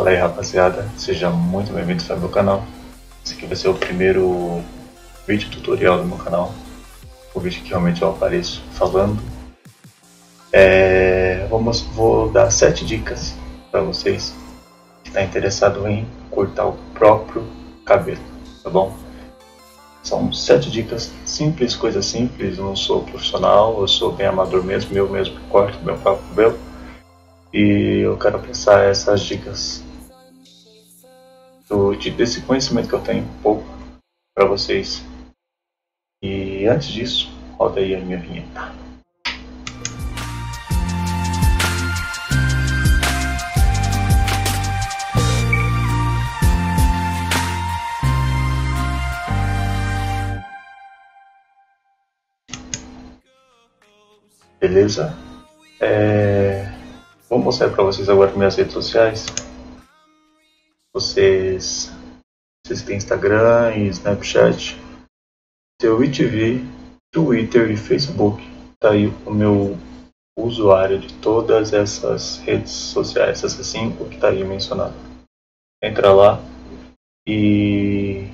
Fala aí rapaziada, seja muito bem-vindo ao meu canal. Esse aqui vai ser o primeiro vídeo tutorial do meu canal. O vídeo que realmente eu apareço falando. É, vamos, vou dar 7 dicas para vocês que está interessado em cortar o próprio cabelo, tá bom? São 7 dicas simples, coisas simples. Eu não sou profissional, eu sou bem amador mesmo, eu mesmo corto meu próprio cabelo e eu quero passar essas dicas do, de, desse conhecimento que eu tenho um pouco para vocês. E antes disso, roda aí a minha vinheta. Beleza? É... Vou mostrar para vocês agora minhas redes sociais. Vocês, vocês têm Instagram e Snapchat, Twitch TV, Twitter e Facebook. Tá aí o meu usuário de todas essas redes sociais, essas cinco que tá aí mencionado. Entra lá e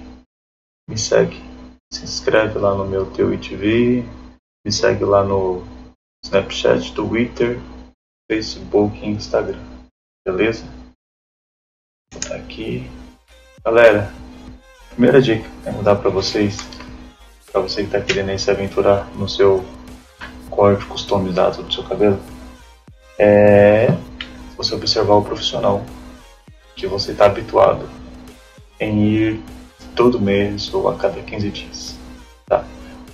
me segue. Se inscreve lá no meu Twitch TV, me segue lá no Snapchat, Twitter Facebook e Instagram. Beleza? Botar aqui. Galera, primeira dica que eu vou dar para vocês, para você que está querendo se aventurar no seu corte customizado do seu cabelo, é você observar o profissional que você está habituado em ir todo mês ou a cada 15 dias. Tá?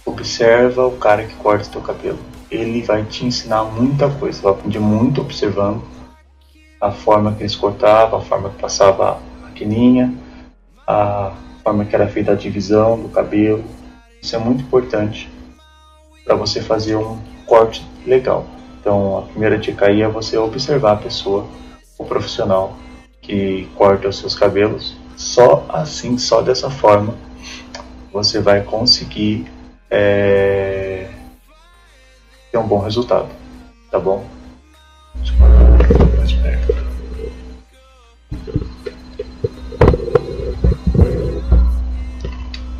Observa o cara que corta seu cabelo ele vai te ensinar muita coisa. Vai aprender muito observando a forma que eles cortavam, a forma que passava a maquininha, a forma que era feita a divisão do cabelo. Isso é muito importante para você fazer um corte legal. Então, a primeira dica aí é você observar a pessoa, o profissional que corta os seus cabelos. Só assim, só dessa forma, você vai conseguir é ter um bom resultado, tá bom? Perto.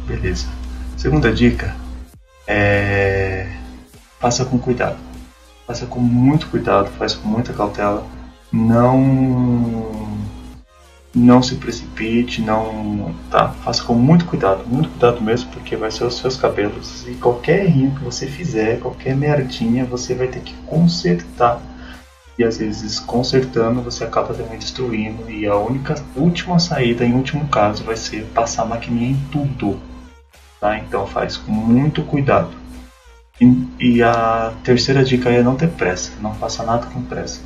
Beleza. Segunda dica é faça com cuidado. Faça com muito cuidado, faça com muita cautela. Não não se precipite, não, tá? Faça com muito cuidado, muito cuidado mesmo, porque vai ser os seus cabelos e qualquer errinho que você fizer, qualquer merdinha, você vai ter que consertar. E às vezes consertando você acaba também destruindo e a única última saída em último caso vai ser passar a maquininha em tudo, tá? Então faz com muito cuidado. E, e a terceira dica é não ter pressa, não faça nada com pressa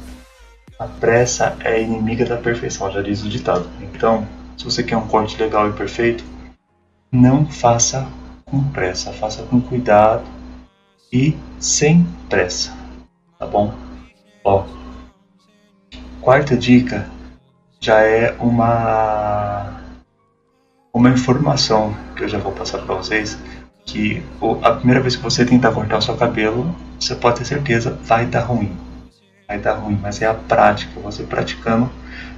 a pressa é inimiga da perfeição, já diz o ditado. Então, se você quer um corte legal e perfeito, não faça com pressa, faça com cuidado e sem pressa, tá bom? Ó, quarta dica já é uma uma informação que eu já vou passar para vocês que a primeira vez que você tentar cortar o seu cabelo, você pode ter certeza vai dar ruim vai dar ruim, mas é a prática, você praticando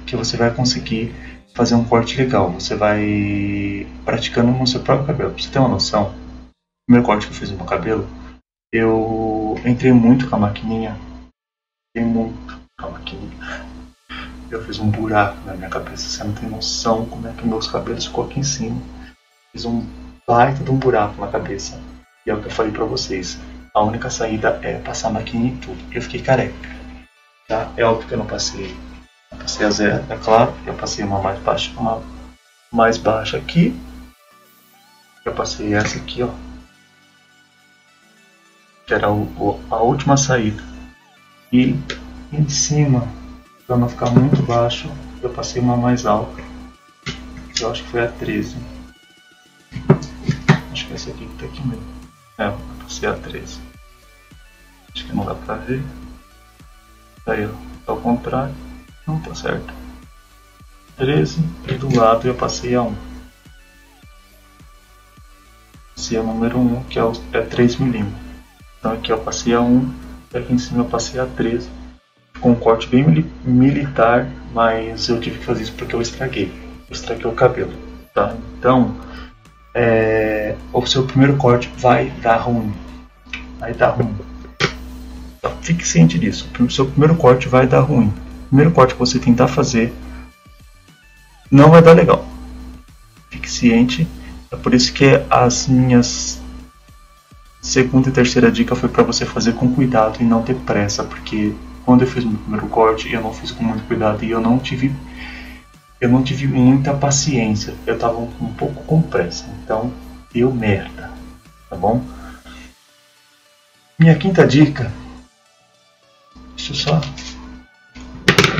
que você vai conseguir fazer um corte legal. Você vai praticando no seu próprio cabelo. Pra você ter uma noção, o primeiro corte que eu fiz no meu cabelo, eu entrei muito com a maquininha, muito com a maquininha. Eu fiz um buraco na minha cabeça, você não tem noção como é que meus cabelos ficou aqui em cima. Fiz um baita de um buraco na cabeça. E é o que eu falei pra vocês. A única saída é passar maquininha em tudo. Eu fiquei careca. Tá? É óbvio que eu não passei, não passei a zero, é claro. Eu passei uma mais baixa, uma mais baixa aqui. Eu passei essa aqui, ó. Que era o, a última saída. E em cima, para não ficar muito baixo, eu passei uma mais alta. Eu acho que foi a 13. Acho que é essa aqui que tá aqui mesmo. É, eu passei a 13. Acho que não dá pra ver. Aí, ó, ao contrário, não tá certo. 13 e do lado eu passei a 1. Passei a número 1, que é, o, é 3 milímetros. Então aqui eu passei a 1, e aqui em cima eu passei a 13. Com um corte bem militar, mas eu tive que fazer isso porque eu estraguei. Eu estraguei o cabelo, tá? Então, é, o seu primeiro corte vai dar ruim. Vai dar ruim. Então, fique ciente disso. O seu primeiro corte vai dar ruim. O primeiro corte que você tentar fazer não vai dar legal. Fique ciente. É por isso que as minhas segunda e terceira dica foi para você fazer com cuidado e não ter pressa, porque quando eu fiz meu primeiro corte, eu não fiz com muito cuidado e eu não tive eu não tive muita paciência. Eu estava um pouco com pressa, então deu merda, tá bom? Minha quinta dica. Deixa eu só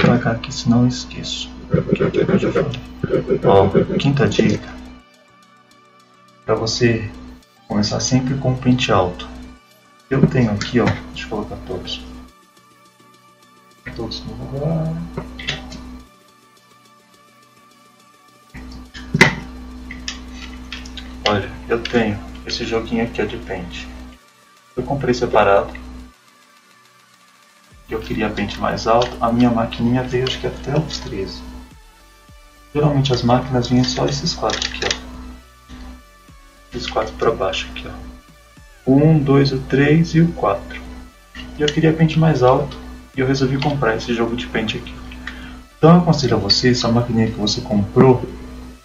marcar aqui, senão eu esqueço. Ó, quinta dica. Para você começar sempre com o pente alto. Eu tenho aqui, ó, deixa eu colocar todos. Todos no lugar. Olha, eu tenho esse joguinho aqui ó, de pente. Eu comprei separado. Eu queria pente mais alto. A minha maquininha veio acho que até os 13. Geralmente as máquinas vinham só esses quatro aqui, ó. Esses quatro para baixo aqui, ó. O 1, 2, o 3 e o 4. E eu queria pente mais alto e eu resolvi comprar esse jogo de pente aqui. Então eu aconselho a você, essa maquininha que você comprou,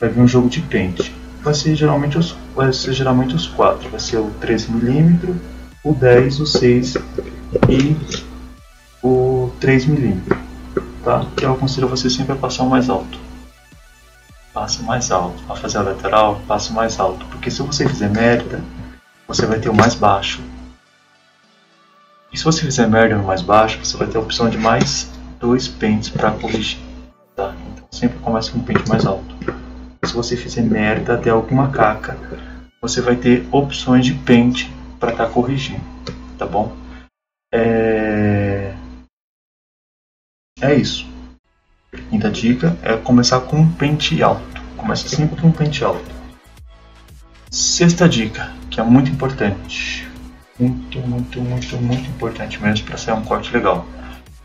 vai vir um jogo de pente vai ser geralmente os, vai ser geralmente os quatro. Vai ser o 13mm, o 10, o 6 e o 3mm. Tá? Eu aconselho você sempre a passar o mais alto. Passe mais alto. A fazer a lateral, passe mais alto. Porque se você fizer merda, você vai ter o mais baixo. E se você fizer merda no mais baixo, você vai ter a opção de mais dois pentes para corrigir. Tá? Então sempre comece com um pente mais alto se você fizer merda, der alguma caca, você vai ter opções de pente para estar tá corrigindo, tá bom? É... é isso. Quinta dica é começar com um pente alto. Começa sempre com um pente alto. Sexta dica, que é muito importante, muito, muito, muito, muito importante mesmo para sair um corte legal,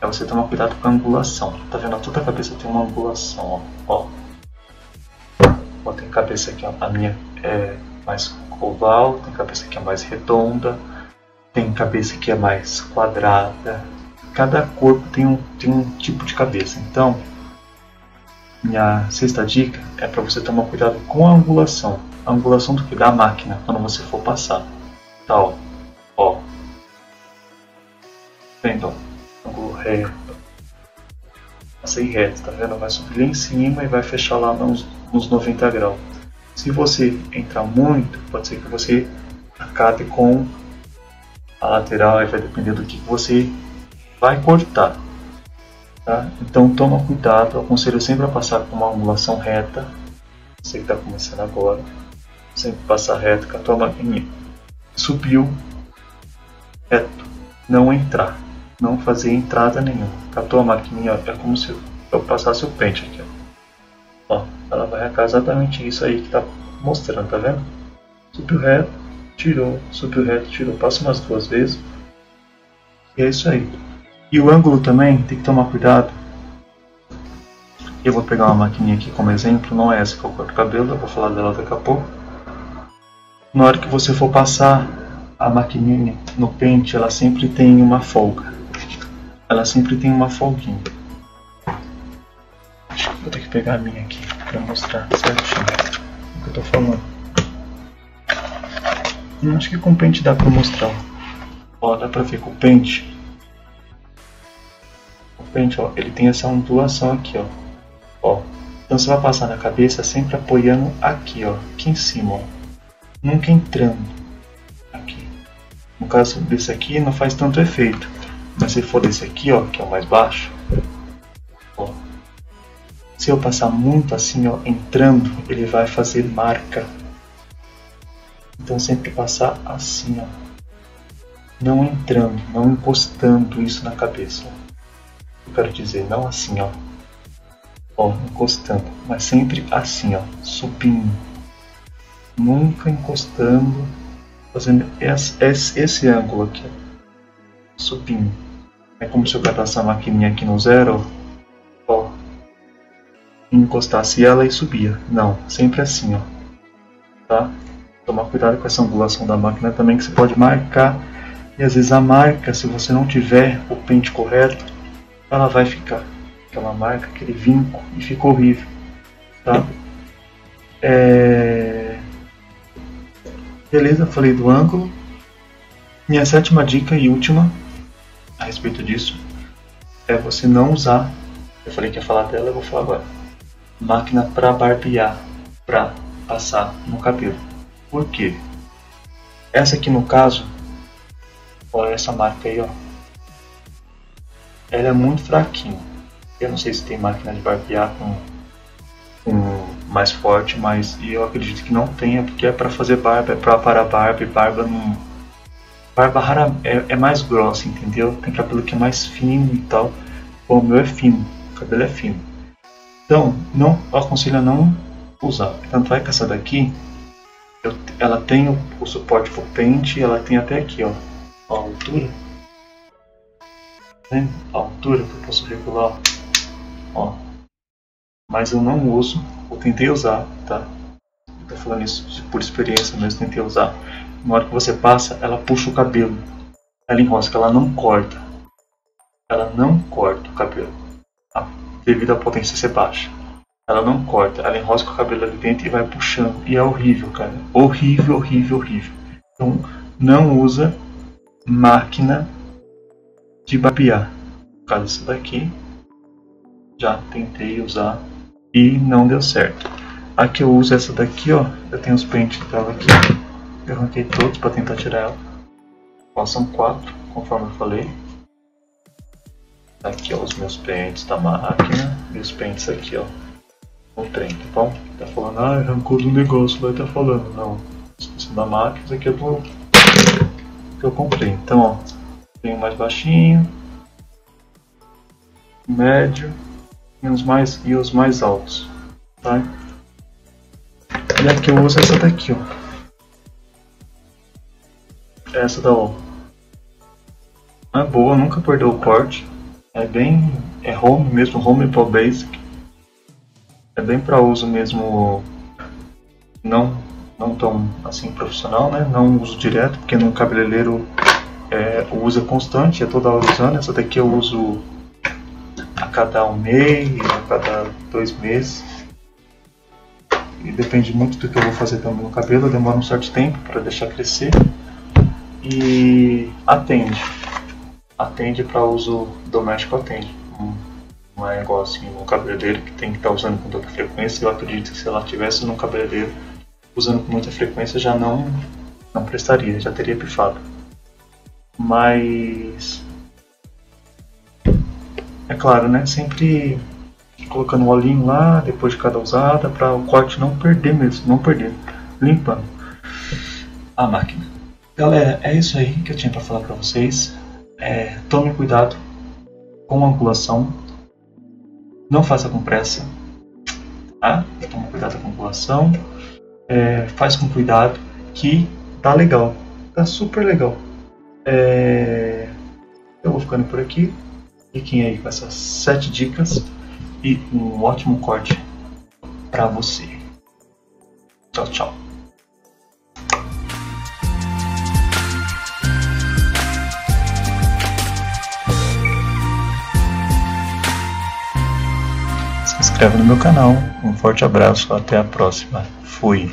é você tomar cuidado com a angulação. Tá vendo? Toda a cabeça tem uma angulação, ó. ó tem cabeça que a minha é mais oval, tem cabeça que é mais redonda, tem cabeça que é mais quadrada. Cada corpo tem um, tem um tipo de cabeça. Então, minha sexta dica é para você tomar cuidado com a angulação. A angulação do que da máquina quando você for passar. Tá, ó. Ó. Ângulo reto. Passei reto, tá vendo? Vai subir lá em cima e vai fechar lá nos nos 90 graus. Se você entrar muito, pode ser que você acabe com a lateral, aí vai depender do que você vai cortar. Tá? Então toma cuidado, eu aconselho sempre a passar com uma angulação reta, você que está começando agora, sempre passar reto com a tua maquininha. Subiu, reto, não entrar, não fazer entrada nenhuma. Com a maquininha é como se eu passasse o pente aqui. Ó. Ó ela vai arrancar exatamente isso aí que está mostrando, tá vendo? Subiu reto, tirou, subiu reto, tirou. Passa umas duas vezes. E é isso aí. E o ângulo também tem que tomar cuidado. Eu vou pegar uma maquininha aqui como exemplo, não é essa que eu corto o cabelo, eu vou falar dela daqui a pouco. Na hora que você for passar a maquininha no pente, ela sempre tem uma folga. Ela sempre tem uma folguinha. Vou ter que pegar a minha aqui para mostrar certinho o que eu tô falando. Hum, acho que com o pente dá para mostrar. Ó, dá para ver com o pente. O pente, ó, ele tem essa ondulação aqui, ó. Ó. Então você vai passar na cabeça sempre apoiando aqui, ó, aqui em cima, ó. Nunca entrando. No caso desse aqui não faz tanto efeito. Mas se for desse aqui, ó, que é o mais baixo, se eu passar muito assim, ó, entrando, ele vai fazer marca. Então sempre passar assim, ó. Não entrando, não encostando isso na cabeça. Eu quero dizer, não assim, ó. Ó, encostando, mas sempre assim, ó, subindo. Nunca encostando, fazendo esse, esse, esse ângulo aqui, ó. Subindo. É como se eu catasse a maquininha aqui no zero, ó, encostasse ela e subia. Não, sempre assim, ó. Tá? Tomar cuidado com essa angulação da máquina também, que você pode marcar. E às vezes a marca, se você não tiver o pente correto, ela vai ficar. Aquela marca, aquele vinco, e fica horrível. Tá? É... Beleza, falei do ângulo. Minha sétima dica e última a respeito disso é você não usar. Eu falei que ia falar dela, eu vou falar agora. Máquina para barbear, para passar no cabelo. Por quê? Essa aqui no caso, olha essa marca aí, ó. Ela é muito fraquinha. Eu não sei se tem máquina de barbear com, com mais forte, mas eu acredito que não tenha, porque é para fazer barba, é para parar barba, e barba não. Barba rara é, é, mais grossa, entendeu? Tem cabelo que é mais fino e tal. O meu é fino, o cabelo é fino. Então, não aconselho a não usar. Tanto é que essa daqui, eu, ela tem o, o suporte para o pente, ela tem até aqui, ó, a altura. Né? A altura que eu posso regular, ó. Mas eu não uso, eu tentei usar, tá? Tô falando isso por experiência mesmo, tentei usar. Na hora que você passa, ela puxa o cabelo. Ela enrosca, ela não corta. Ela não corta o cabelo. Tá? Devido à potência ser baixa. Ela não corta, ela enrosca o cabelo ali dentro e vai puxando. E é horrível, cara. Horrível, horrível, horrível. Então, não usa máquina de barbear. No caso, essa daqui, já tentei usar e não deu certo. A que eu uso essa daqui, ó, eu tenho os pentes dela aqui. Eu arranquei todos para tentar tirar ela. Ó, são quatro, conforme eu falei. Aqui, ó, os meus pentes da máquina. E os pentes aqui, ó, no trem, tá bom? Tá falando, ah, arrancou do negócio, vai tá falando. Não, esqueci da máquina, isso aqui é do que eu comprei. Então, ó, tem o mais baixinho, médio e os mais, e os mais altos, tá? E aqui eu uso essa daqui, ó. Essa da O. É boa, nunca perdeu o corte. É bem. É home mesmo, home pro basic. É bem para uso mesmo. Não, não tão assim profissional, né? Não uso direto, porque no cabeleireiro é, é constante, é toda hora usando. Essa daqui eu uso a cada um mês, a cada dois meses. E depende muito do que eu vou fazer também no cabelo, demora um certo tempo para deixar crescer. E atende. Atende para uso doméstico, atende. Não é assim um cabeleireiro que tem que estar tá usando com toda frequência. Eu acredito que se ela tivesse num cabeleireiro usando com muita frequência já não, não prestaria, já teria pifado. Mas é claro, né? Sempre colocando o olhinho lá depois de cada usada para o corte não perder mesmo, não perder, limpando a máquina. Galera, é isso aí que eu tinha para falar para vocês. É, tome cuidado com a angulação, não faça com pressa, tá? Tome cuidado com a angulação, é, faz com cuidado que tá legal, tá super legal. É, eu vou ficando por aqui. Fiquem aí com essas sete dicas e um ótimo corte para você. Tchau, tchau. Se inscreve no meu canal. Um forte abraço, até a próxima. Fui.